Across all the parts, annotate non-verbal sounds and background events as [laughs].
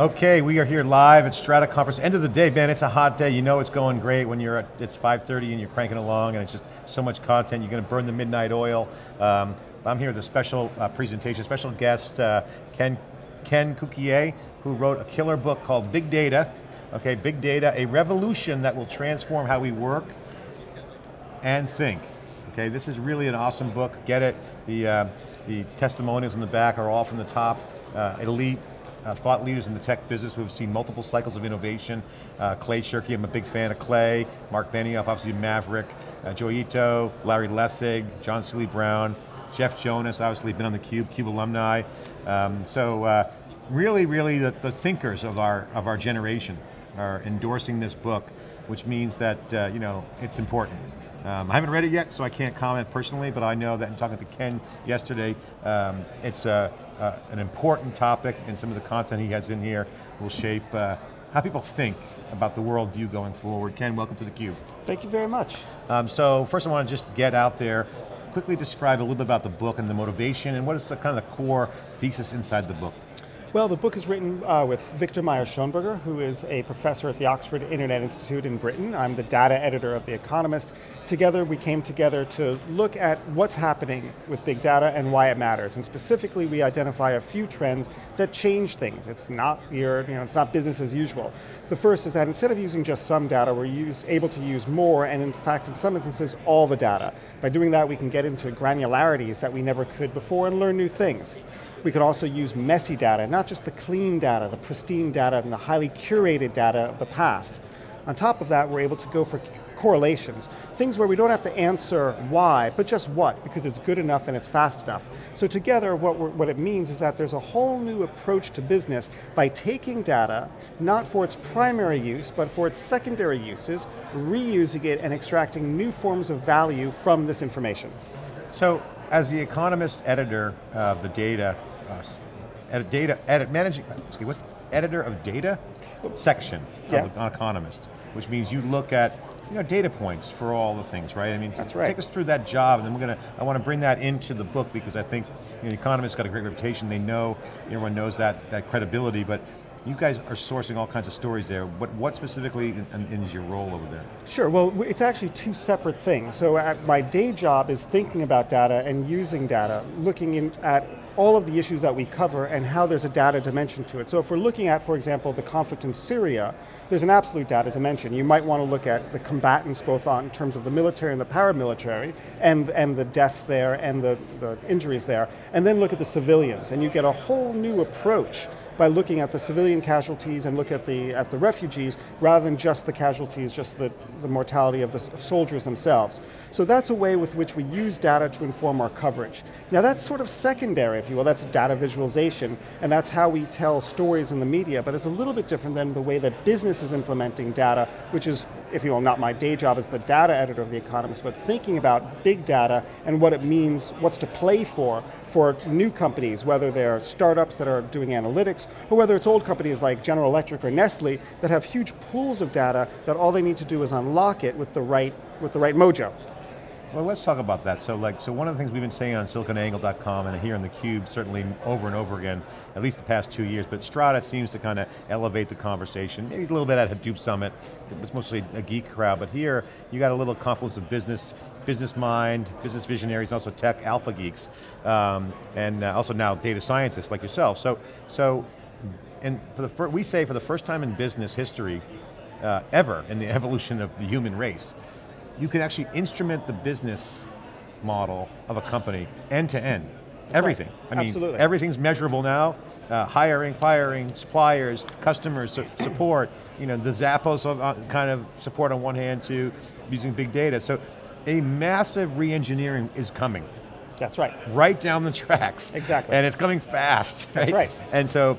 Okay, we are here live at Strata Conference. End of the day, man, it's a hot day. You know it's going great when you're at, it's 5.30 and you're cranking along and it's just so much content. You're going to burn the midnight oil. Um, I'm here with a special uh, presentation, special guest, uh, Ken, Ken Cukier, who wrote a killer book called Big Data. Okay, Big Data, a revolution that will transform how we work and think. Okay, this is really an awesome book. Get it. The, uh, the testimonials in the back are all from the top uh, elite uh, thought leaders in the tech business have seen multiple cycles of innovation. Uh, Clay Shirky, I'm a big fan of Clay. Marc Benioff, obviously Maverick. Uh, Joi Ito, Larry Lessig, John Seely Brown, Jeff Jonas, obviously been on the Cube, Cube alumni. Um, so uh, really, really the, the, thinkers of our, of our generation are endorsing this book, which means that uh, you know it's important. Um, I haven't read it yet, so I can't comment personally, but I know that in talking to Ken yesterday, um, it's uh, uh, an important topic, and some of the content he has in here will shape uh, how people think about the worldview going forward. Ken, welcome to theCUBE. Thank you very much. Um, so first I want to just get out there, quickly describe a little bit about the book and the motivation, and what is the kind of the core thesis inside the book? Well, the book is written uh, with Viktor Mayer-Schönberger, who is a professor at the Oxford Internet Institute in Britain. I'm the data editor of The Economist. Together, we came together to look at what's happening with big data and why it matters. And specifically, we identify a few trends that change things. It's not your, you know, it's not business as usual. The first is that instead of using just some data, we're use, able to use more, and in fact, in some instances, all the data. By doing that, we can get into granularities that we never could before and learn new things. We could also use messy data, not just the clean data, the pristine data, and the highly curated data of the past. On top of that, we're able to go for correlations, things where we don't have to answer why, but just what, because it's good enough and it's fast enough. So together, what, what it means is that there's a whole new approach to business by taking data, not for its primary use, but for its secondary uses, reusing it and extracting new forms of value from this information. So, as the economist editor of the data, uh, edit data, edit, managing, excuse, what's editor of data section yeah. of the Economist, which means you look at you know, data points for all the things, right? I mean, That's right. take us through that job, and then we're going to, I want to bring that into the book because I think you know, the Economist got a great reputation. They know, everyone knows that, that credibility, but you guys are sourcing all kinds of stories there. What, what specifically is your role over there? Sure, well, it's actually two separate things. So my day job is thinking about data and using data, looking in, at all of the issues that we cover and how there's a data dimension to it. So if we're looking at, for example, the conflict in Syria, there's an absolute data dimension. You might want to look at the combatants both on in terms of the military and the paramilitary, and, and the deaths there and the, the injuries there, and then look at the civilians, and you get a whole new approach by looking at the civilian casualties and look at the, at the refugees rather than just the casualties, just the, the mortality of the soldiers themselves. So that's a way with which we use data to inform our coverage. Now that's sort of secondary, if you will, that's data visualization, and that's how we tell stories in the media, but it's a little bit different than the way that business is implementing data, which is, if you will, not my day job as the data editor of The Economist, but thinking about big data and what it means, what's to play for, for new companies, whether they're startups that are doing analytics, or whether it's old companies like General Electric or Nestle that have huge pools of data that all they need to do is unlock it with the right, with the right mojo. Well, let's talk about that. So, like, so one of the things we've been saying on SiliconANGLE.com and here in the Cube, certainly over and over again, at least the past two years, but Strata seems to kind of elevate the conversation. Maybe a little bit at Hadoop Summit, it was mostly a geek crowd, but here you got a little confluence of business, business mind, business visionaries, also tech alpha geeks, um, and uh, also now data scientists like yourself. So, so, and for the we say for the first time in business history, uh, ever in the [laughs] evolution of the human race, you can actually instrument the business model of a company end to end. Everything. Right. I mean, Absolutely. everything's measurable now. Uh, hiring, firing, suppliers, customers, su [clears throat] support, you know, the Zappos uh, kind of support on one hand to using big data. So a massive re-engineering is coming. That's right. Right down the tracks. Exactly. And it's coming fast. Right? That's right. And so,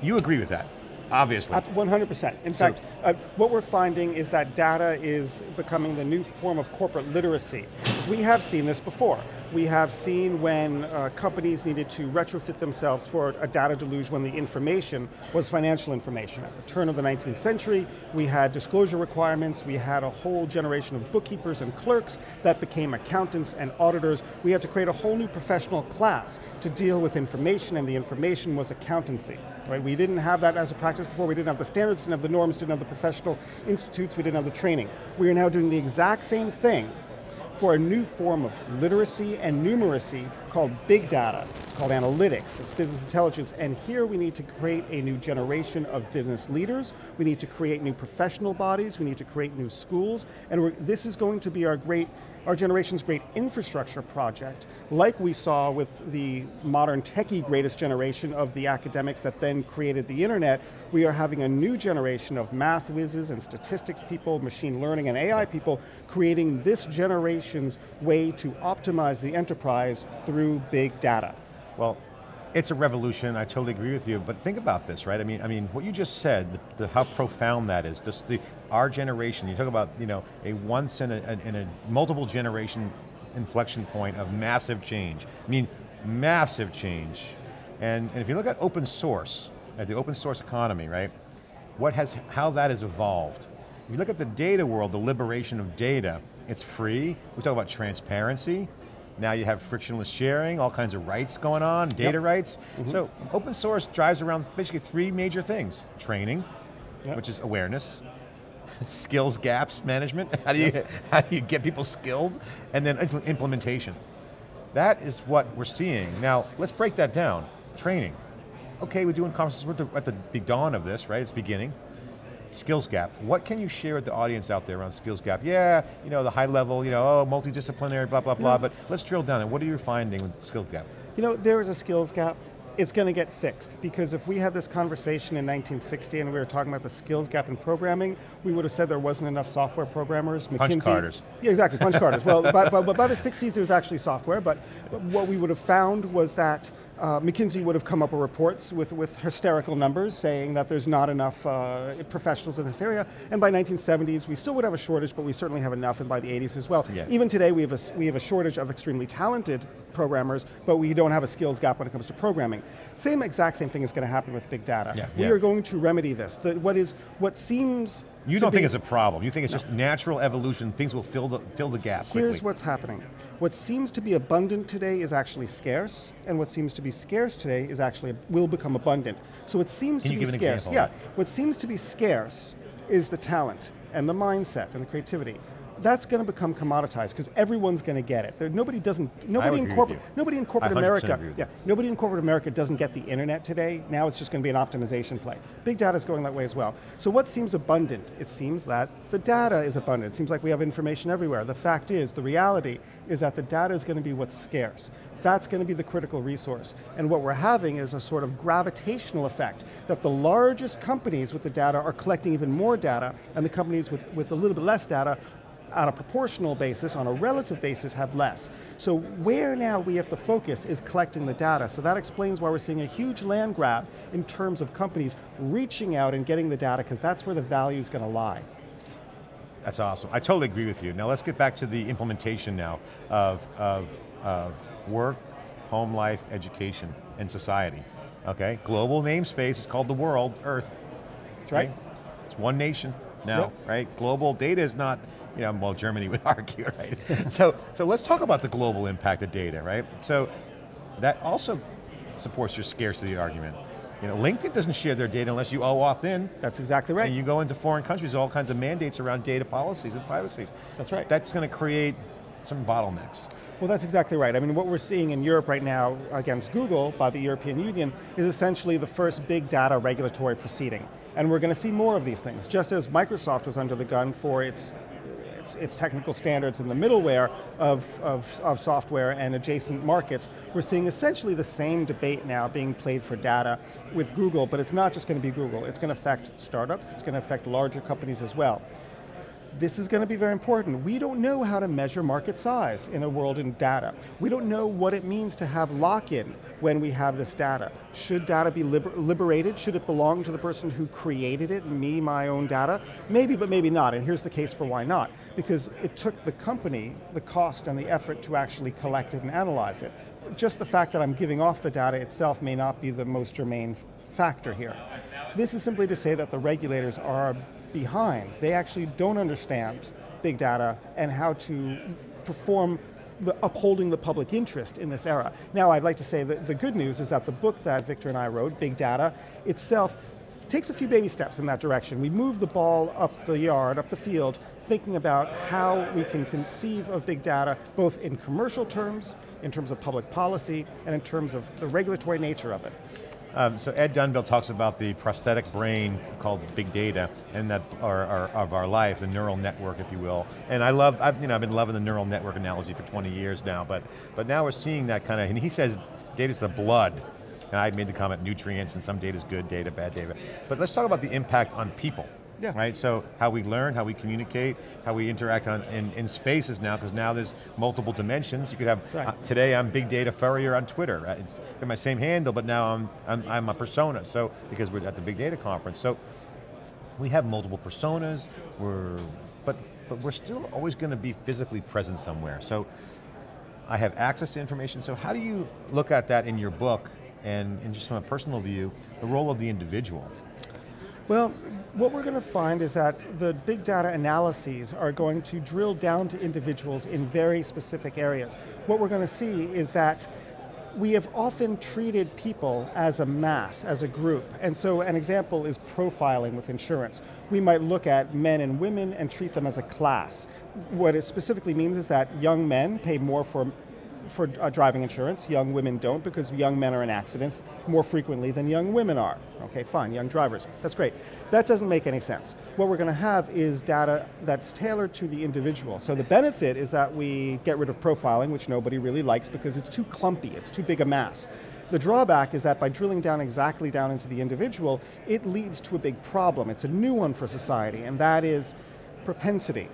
you agree with that? Obviously. 100%. In so, fact, uh, what we're finding is that data is becoming the new form of corporate literacy. we have seen this before. We have seen when uh, companies needed to retrofit themselves for a data deluge when the information was financial information. At the turn of the 19th century, we had disclosure requirements, we had a whole generation of bookkeepers and clerks that became accountants and auditors. We had to create a whole new professional class to deal with information and the information was accountancy. Right? We didn't have that as a practice before, we didn't have the standards, didn't have the norms, didn't have the professional institutes, we didn't have the training. We are now doing the exact same thing for a new form of literacy and numeracy called big data. It's called analytics, it's business intelligence, and here we need to create a new generation of business leaders, we need to create new professional bodies, we need to create new schools, and this is going to be our great our generation's great infrastructure project, like we saw with the modern techie greatest generation of the academics that then created the internet, we are having a new generation of math whizzes and statistics people, machine learning and AI people, creating this generation's way to optimize the enterprise through big data. Well, it's a revolution, I totally agree with you, but think about this, right? I mean, I mean, what you just said, the, how profound that is. Just the, our generation, you talk about you know, a once in a, in a multiple generation inflection point of massive change. I mean, massive change. And, and if you look at open source, at the open source economy, right? What has, how that has evolved. If you look at the data world, the liberation of data, it's free. We talk about transparency. Now you have frictionless sharing, all kinds of rights going on, data yep. rights. Mm -hmm. So open source drives around basically three major things. Training, yep. which is awareness, [laughs] skills gaps management, [laughs] how do, you, how do you get people skilled, and then implementation. That is what we're seeing. Now, let's break that down. Training. Okay, we're doing conferences, we're at the big dawn of this, right? It's beginning skills gap. What can you share with the audience out there around skills gap? Yeah, you know, the high level, you know, oh, multidisciplinary, blah, blah, blah, but let's drill down. And what are you finding with skills gap? You know, there is a skills gap. It's going to get fixed because if we had this conversation in 1960 and we were talking about the skills gap in programming, we would have said there wasn't enough software programmers. McKinsey, punch carders. Yeah, exactly, punch [laughs] carders. Well, by, by, by the 60s it was actually software, but what we would have found was that uh, McKinsey would have come up with reports with, with hysterical numbers saying that there's not enough uh, professionals in this area, and by 1970s we still would have a shortage, but we certainly have enough, and by the 80s as well. Yeah. Even today we have, a, we have a shortage of extremely talented programmers, but we don't have a skills gap when it comes to programming. Same exact same thing is going to happen with big data. Yeah, we yeah. are going to remedy this. The, what is what seems you don't think it's a problem. You think it's no. just natural evolution, things will fill the, fill the gap Here's quickly. what's happening. What seems to be abundant today is actually scarce, and what seems to be scarce today is actually, will become abundant. So what seems Can to be scarce, yeah, what seems to be scarce is the talent, and the mindset, and the creativity that's going to become commoditized because everyone's going to get it. There, nobody doesn't. Nobody in corporate. Nobody in corporate America. Yeah. Nobody in corporate America doesn't get the internet today. Now it's just going to be an optimization play. Big data is going that way as well. So what seems abundant? It seems that the data is abundant. It seems like we have information everywhere. The fact is, the reality is that the data is going to be what's scarce. That's going to be the critical resource. And what we're having is a sort of gravitational effect that the largest companies with the data are collecting even more data, and the companies with, with a little bit less data on a proportional basis, on a relative basis, have less. So where now we have to focus is collecting the data. So that explains why we're seeing a huge land grab in terms of companies reaching out and getting the data, because that's where the value is going to lie. That's awesome. I totally agree with you. Now let's get back to the implementation now of, of uh, work, home life, education, and society. Okay, global namespace is called the world, Earth. That's right. It's one nation now, yep. right? Global data is not you know, well, Germany [laughs] would argue, right? so, so let's talk about the global impact of data, right? So that also supports your scarcity argument. You know, LinkedIn doesn't share their data unless you OAuth in. That's exactly right. And you go into foreign countries, all kinds of mandates around data policies and privacy. That's right. That's going to create some bottlenecks. Well, that's exactly right. I mean, what we're seeing in Europe right now against Google by the European Union is essentially the first big data regulatory proceeding. And we're going to see more of these things, just as Microsoft was under the gun for its its, its technical standards and the middleware of, of, of software and adjacent markets, we're seeing essentially the same debate now being played for data with Google, but it's not just going to be Google, it's going to affect startups, it's going to affect larger companies as well. This is going to be very important. We don't know how to measure market size in a world in data. We don't know what it means to have lock-in when we have this data. Should data be liber liberated? Should it belong to the person who created it, me, my own data? Maybe, but maybe not, and here's the case for why not. Because it took the company the cost and the effort to actually collect it and analyze it. Just the fact that I'm giving off the data itself may not be the most germane factor here. This is simply to say that the regulators are behind. They actually don't understand big data and how to perform the upholding the public interest in this era. Now I'd like to say that the good news is that the book that Viktor and I wrote, Big Data, itself takes a few baby steps in that direction. We move the ball up the yard, up the field, thinking about how we can conceive of big data, both in commercial terms, in terms of public policy, and in terms of the regulatory nature of it. Um, so Edd Dumbill talks about the prosthetic brain called big data, and that are, are, of our life, the neural network, if you will. And I love, I've, you know, I've been loving the neural network analogy for 20 years now, but but now we're seeing that kind of, and he says data's the blood. And I made the comment nutrients, and some data is good data, bad data. But let's talk about the impact on people. Yeah. Right, so how we learn, how we communicate, how we interact on, in, in spaces now, because now there's multiple dimensions. You could have, right. uh, today I'm Big Data Furrier on Twitter. Uh, it's got my same handle, but now I'm, I'm, I'm a persona, so, because we're at the Big Data Conference. So we have multiple personas, we're, but, but we're still always going to be physically present somewhere. So I have access to information, so how do you look at that in your book and, and just from a personal view, the role of the individual? Well, what we're going to find is that the big data analyses are going to drill down to individuals in very specific areas. What we're going to see is that we have often treated people as a mass, as a group, and so an example is profiling with insurance. We might look at men and women and treat them as a class. What it specifically means is that young men pay more for for uh, driving insurance. Young women don't because young men are in accidents more frequently than young women are. Okay, fine, young drivers, that's great. That doesn't make any sense. What we're going to have is data that's tailored to the individual. So the benefit is that we get rid of profiling, which nobody really likes because it's too clumpy, it's too big a mass. The drawback is that by drilling down exactly down into the individual, it leads to a big problem. It's a new one for society, and that is propensity.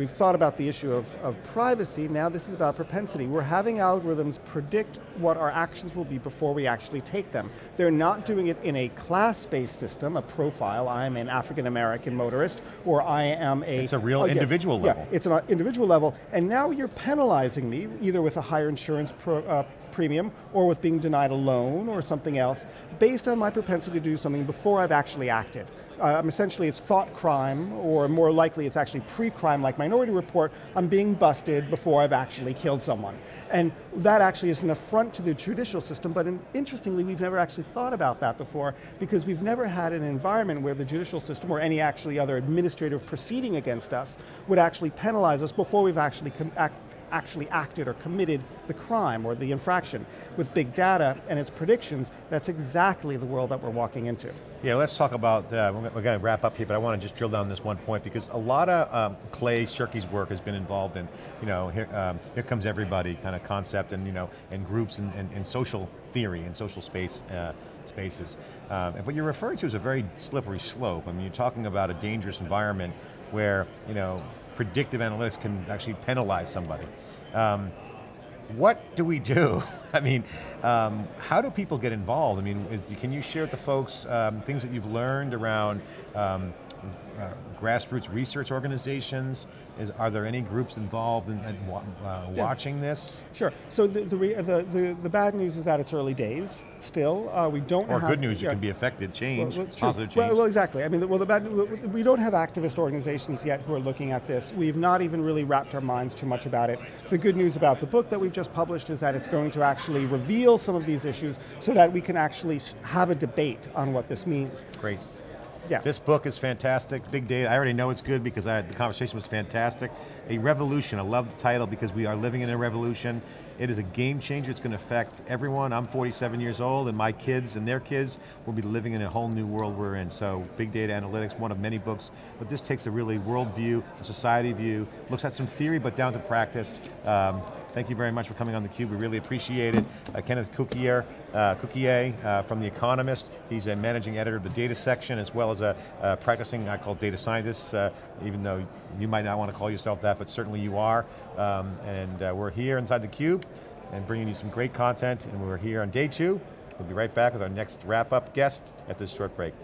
We've thought about the issue of, of privacy, now this is about propensity. We're having algorithms predict what our actions will be before we actually take them. They're not doing it in a class-based system, a profile, I'm an African-American motorist, or I am a... It's a real oh, individual yeah, level. Yeah, it's an individual level, and now you're penalizing me, either with a higher insurance pro, uh, premium, or with being denied a loan, or something else, based on my propensity to do something before I've actually acted um, essentially it's thought crime, or more likely it's actually pre-crime like Minority Report, I'm being busted before I've actually killed someone. And that actually is an affront to the judicial system, but in, interestingly, we've never actually thought about that before because we've never had an environment where the judicial system or any actually other administrative proceeding against us would actually penalize us before we've actually act, actually acted or committed the crime or the infraction. With big data and its predictions, that's exactly the world that we're walking into. Yeah, let's talk about, uh, we're going to wrap up here, but I want to just drill down this one point because a lot of um, Clay Shirky's work has been involved in, you know, here, um, here comes everybody kind of concept and, you know, and groups and, and, and social theory and social space uh, spaces. Um, and what you're referring to is a very slippery slope. I mean, you're talking about a dangerous environment where, you know, predictive analytics can actually penalize somebody. Um, what do we do? [laughs] I mean, um, how do people get involved? I mean, is, can you share with the folks um, things that you've learned around um, uh, grassroots research organizations? Is, are there any groups involved in, in uh, watching yeah. this? Sure, so the, the, the, the, the bad news is that it's early days still. Uh, we don't or have- good news, you can be affected, change, well, positive change. Well, well, exactly. I mean, well, the bad, we don't have activist organizations yet who are looking at this. We've not even really wrapped our minds too much about it. The good news about the book that we've just published is that it's going to actually reveal some of these issues so that we can actually have a debate on what this means. Great. Yeah. This book is fantastic, Big Data. I already know it's good because I, the conversation was fantastic. A revolution, I love the title because we are living in a revolution It is a game changer, it's going to affect everyone. I'm 47 years old and my kids and their kids will be living in a whole new world we're in. So big data analytics, one of many books, but this takes a really world view, a society view, looks at some theory but down to practice. Um, Thank you very much for coming on theCUBE, we really appreciate it. Uh, Kenneth Cukier, uh, uh, from The Economist. He's a managing editor of the data section as well as a, a practicing, I call data scientist, uh, even though you might not want to call yourself that, but certainly you are. Um, and uh, we're here inside theCUBE and bringing you some great content and we're here on day two. We'll be right back with our next wrap-up guest at this short break.